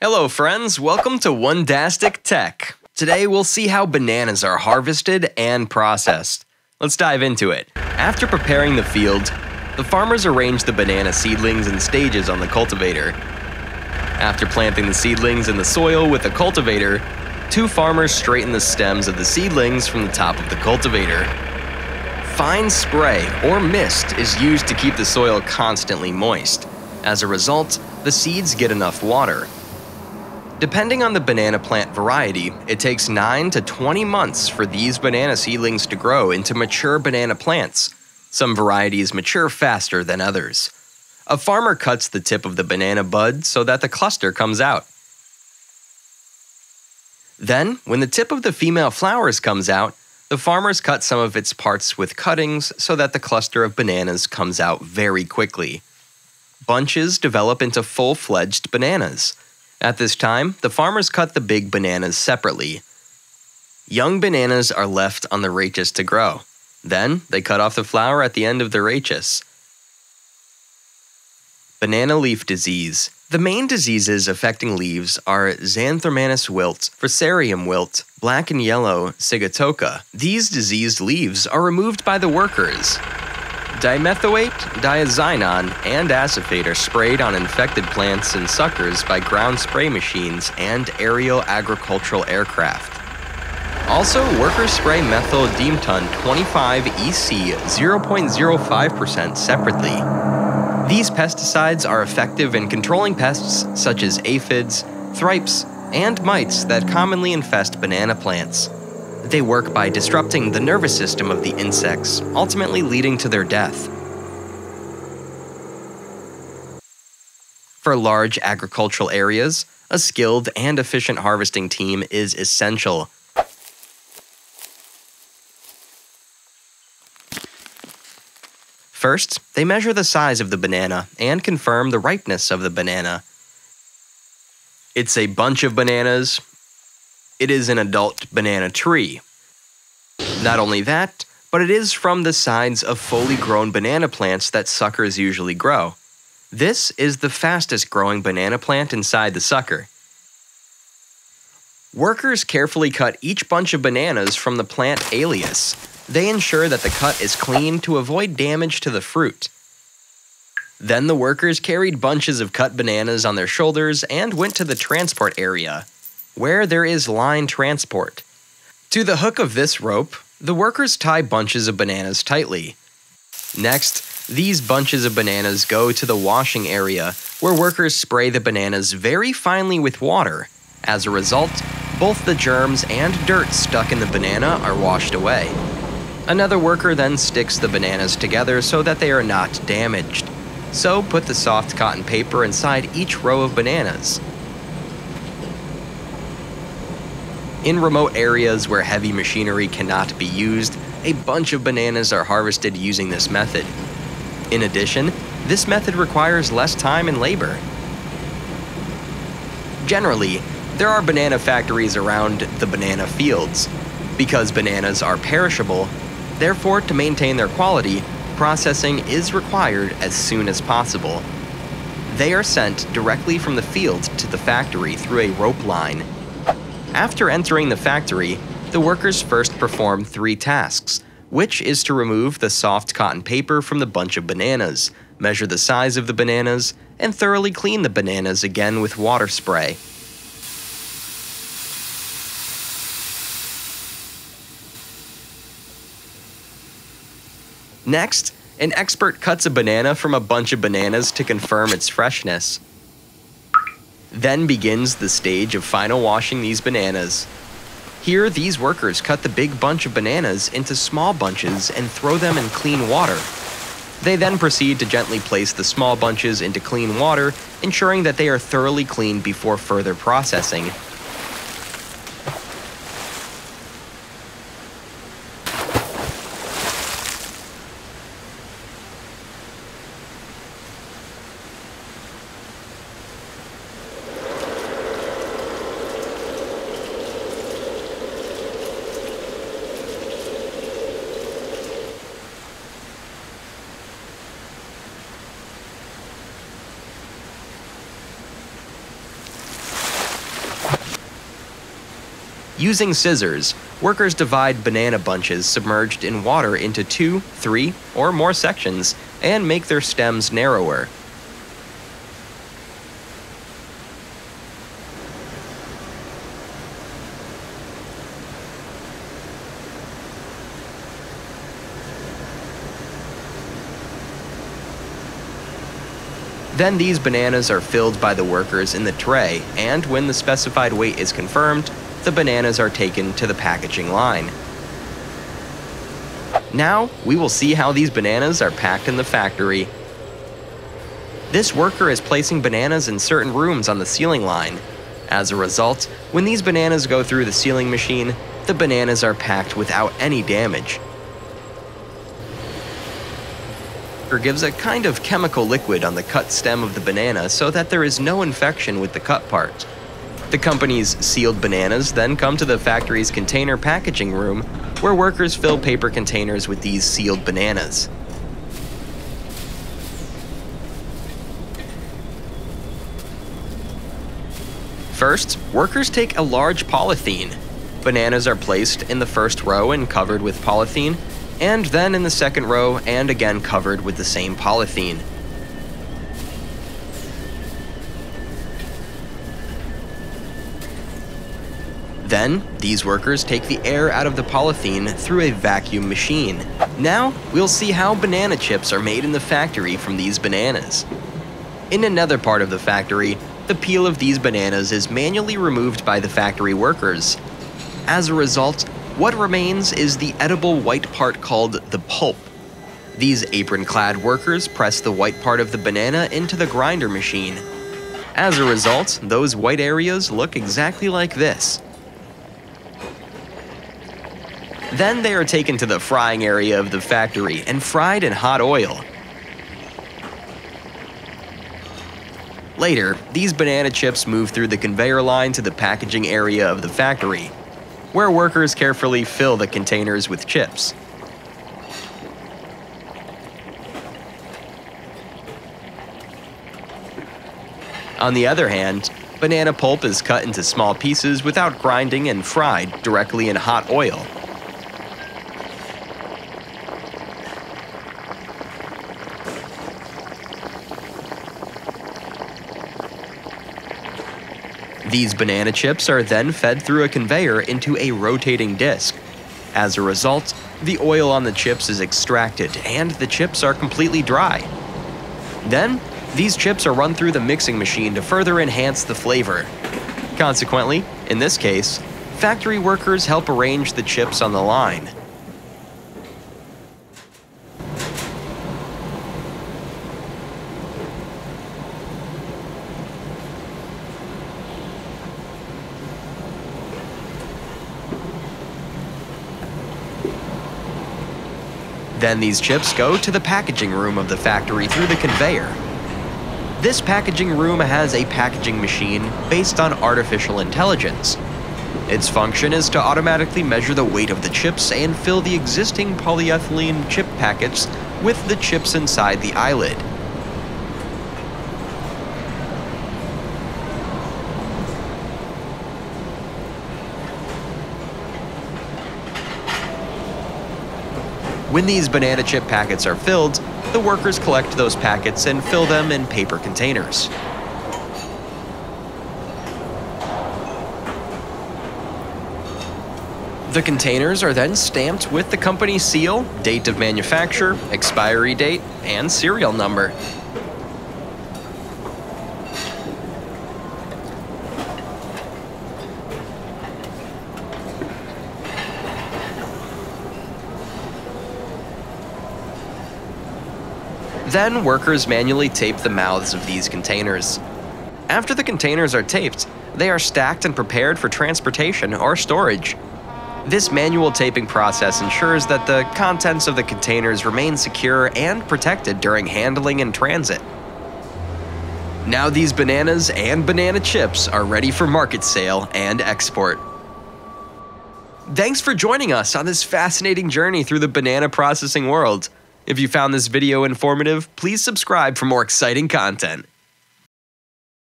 Hello, friends. Welcome to Wondastic Tech. Today, we'll see how bananas are harvested and processed. Let's dive into it. After preparing the field, the farmers arrange the banana seedlings in stages on the cultivator. After planting the seedlings in the soil with the cultivator, two farmers straighten the stems of the seedlings from the top of the cultivator. Fine spray or mist is used to keep the soil constantly moist. As a result, the seeds get enough water. Depending on the banana plant variety, it takes 9 to 20 months for these banana seedlings to grow into mature banana plants. Some varieties mature faster than others. A farmer cuts the tip of the banana bud so that the cluster comes out. Then, when the tip of the female flowers comes out, the farmers cut some of its parts with cuttings so that the cluster of bananas comes out very quickly. Bunches develop into full fledged bananas. At this time, the farmers cut the big bananas separately. Young bananas are left on the rachis to grow. Then, they cut off the flower at the end of the rachis. Banana leaf disease. The main diseases affecting leaves are Xanthomonas wilt, Fusarium wilt, black and yellow sigatoka. These diseased leaves are removed by the workers. Dimethoate, diazinon, and acephate are sprayed on infected plants and suckers by ground spray machines and aerial agricultural aircraft. Also, workers spray methyl demeton 25 EC 0.05% separately. These pesticides are effective in controlling pests such as aphids, thrips, and mites that commonly infest banana plants. They work by disrupting the nervous system of the insects, ultimately leading to their death. For large agricultural areas, a skilled and efficient harvesting team is essential. First, they measure the size of the banana and confirm the ripeness of the banana. It's a bunch of bananas, it is an adult banana tree. Not only that, but it is from the sides of fully grown banana plants that suckers usually grow. This is the fastest growing banana plant inside the sucker. Workers carefully cut each bunch of bananas from the plant alias. They ensure that the cut is clean to avoid damage to the fruit. Then the workers carried bunches of cut bananas on their shoulders and went to the transport area where there is line transport. To the hook of this rope, the workers tie bunches of bananas tightly. Next, these bunches of bananas go to the washing area, where workers spray the bananas very finely with water. As a result, both the germs and dirt stuck in the banana are washed away. Another worker then sticks the bananas together so that they are not damaged. So put the soft cotton paper inside each row of bananas. In remote areas where heavy machinery cannot be used, a bunch of bananas are harvested using this method. In addition, this method requires less time and labor. Generally, there are banana factories around the banana fields. Because bananas are perishable, therefore, to maintain their quality, processing is required as soon as possible. They are sent directly from the field to the factory through a rope line after entering the factory, the workers first perform three tasks, which is to remove the soft cotton paper from the bunch of bananas, measure the size of the bananas, and thoroughly clean the bananas again with water spray. Next, an expert cuts a banana from a bunch of bananas to confirm its freshness. Then begins the stage of final washing these bananas. Here, these workers cut the big bunch of bananas into small bunches and throw them in clean water. They then proceed to gently place the small bunches into clean water, ensuring that they are thoroughly cleaned before further processing. Using scissors, workers divide banana bunches submerged in water into two, three, or more sections and make their stems narrower. Then these bananas are filled by the workers in the tray, and when the specified weight is confirmed, the bananas are taken to the packaging line. Now, we will see how these bananas are packed in the factory. This worker is placing bananas in certain rooms on the sealing line. As a result, when these bananas go through the sealing machine, the bananas are packed without any damage. gives a kind of chemical liquid on the cut stem of the banana so that there is no infection with the cut part. The company's sealed bananas then come to the factory's container packaging room, where workers fill paper containers with these sealed bananas. First, workers take a large polythene. Bananas are placed in the first row and covered with polythene, and then in the second row and again covered with the same polythene. Then, these workers take the air out of the polythene through a vacuum machine. Now, we'll see how banana chips are made in the factory from these bananas. In another part of the factory, the peel of these bananas is manually removed by the factory workers. As a result, what remains is the edible white part called the pulp. These apron clad workers press the white part of the banana into the grinder machine. As a result, those white areas look exactly like this. Then they are taken to the frying area of the factory and fried in hot oil. Later, these banana chips move through the conveyor line to the packaging area of the factory where workers carefully fill the containers with chips. On the other hand, banana pulp is cut into small pieces without grinding and fried directly in hot oil. These banana chips are then fed through a conveyor into a rotating disc. As a result, the oil on the chips is extracted and the chips are completely dry. Then, these chips are run through the mixing machine to further enhance the flavor. Consequently, in this case, factory workers help arrange the chips on the line. Then these chips go to the packaging room of the factory through the conveyor. This packaging room has a packaging machine based on artificial intelligence. Its function is to automatically measure the weight of the chips and fill the existing polyethylene chip packets with the chips inside the eyelid. When these banana chip packets are filled, the workers collect those packets and fill them in paper containers. The containers are then stamped with the company seal, date of manufacture, expiry date, and serial number. Then, workers manually tape the mouths of these containers. After the containers are taped, they are stacked and prepared for transportation or storage. This manual taping process ensures that the contents of the containers remain secure and protected during handling and transit. Now these bananas and banana chips are ready for market sale and export. Thanks for joining us on this fascinating journey through the banana processing world. If you found this video informative, please subscribe for more exciting content.